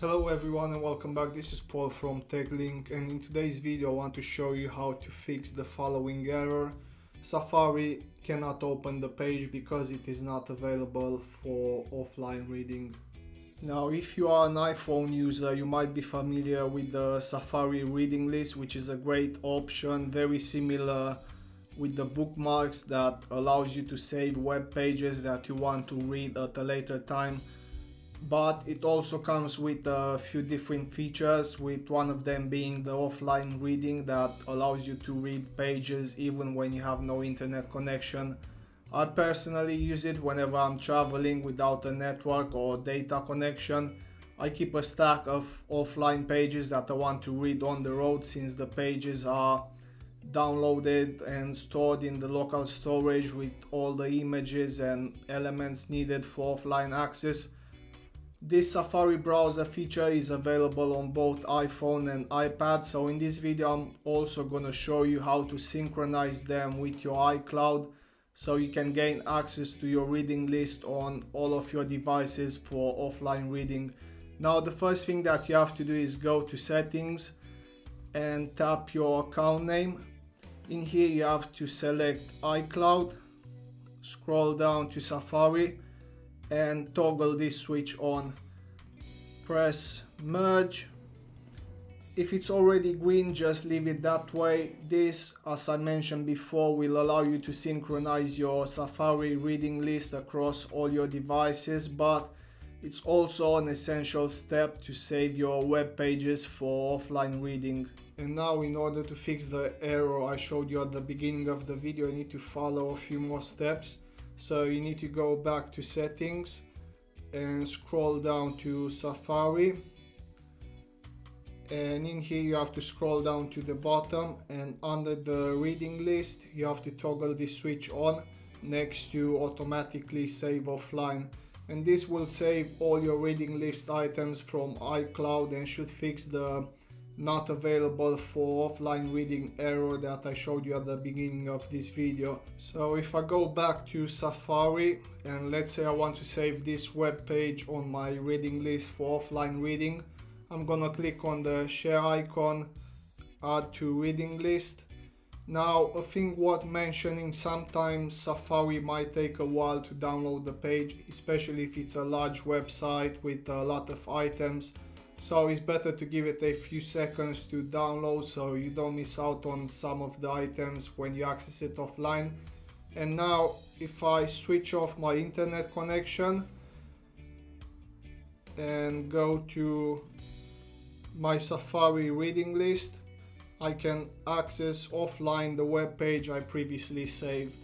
Hello everyone and welcome back. This is Paul from TechLink and in today's video I want to show you how to fix the following error. Safari cannot open the page because it is not available for offline reading. Now if you are an iPhone user you might be familiar with the Safari reading list which is a great option, very similar with the bookmarks that allows you to save web pages that you want to read at a later time but it also comes with a few different features with one of them being the offline reading that allows you to read pages even when you have no internet connection I personally use it whenever I'm traveling without a network or data connection I keep a stack of offline pages that I want to read on the road since the pages are downloaded and stored in the local storage with all the images and elements needed for offline access. This Safari browser feature is available on both iPhone and iPad. So in this video I'm also gonna show you how to synchronize them with your iCloud so you can gain access to your reading list on all of your devices for offline reading. Now the first thing that you have to do is go to settings and tap your account name. In here you have to select iCloud. Scroll down to Safari and toggle this switch on. Press merge. If it's already green just leave it that way. This as I mentioned before will allow you to synchronize your Safari reading list across all your devices but it's also an essential step to save your web pages for offline reading. And now in order to fix the error I showed you at the beginning of the video I need to follow a few more steps so you need to go back to settings and scroll down to Safari. And in here you have to scroll down to the bottom. And under the reading list you have to toggle this switch on next to automatically save offline. And this will save all your reading list items from iCloud and should fix the not available for offline reading error that I showed you at the beginning of this video. So if I go back to Safari and let's say I want to save this web page on my reading list for offline reading, I'm gonna click on the share icon, add to reading list. Now a thing worth mentioning, sometimes Safari might take a while to download the page, especially if it's a large website with a lot of items so it's better to give it a few seconds to download so you don't miss out on some of the items when you access it offline and now if I switch off my internet connection and go to my Safari reading list I can access offline the web page I previously saved.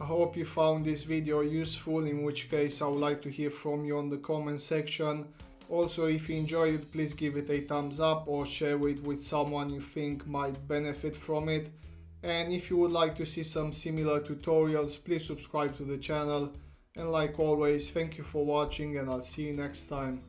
I hope you found this video useful in which case I would like to hear from you on the comment section also, if you enjoyed it, please give it a thumbs up or share it with someone you think might benefit from it. And if you would like to see some similar tutorials, please subscribe to the channel. And like always, thank you for watching and I'll see you next time.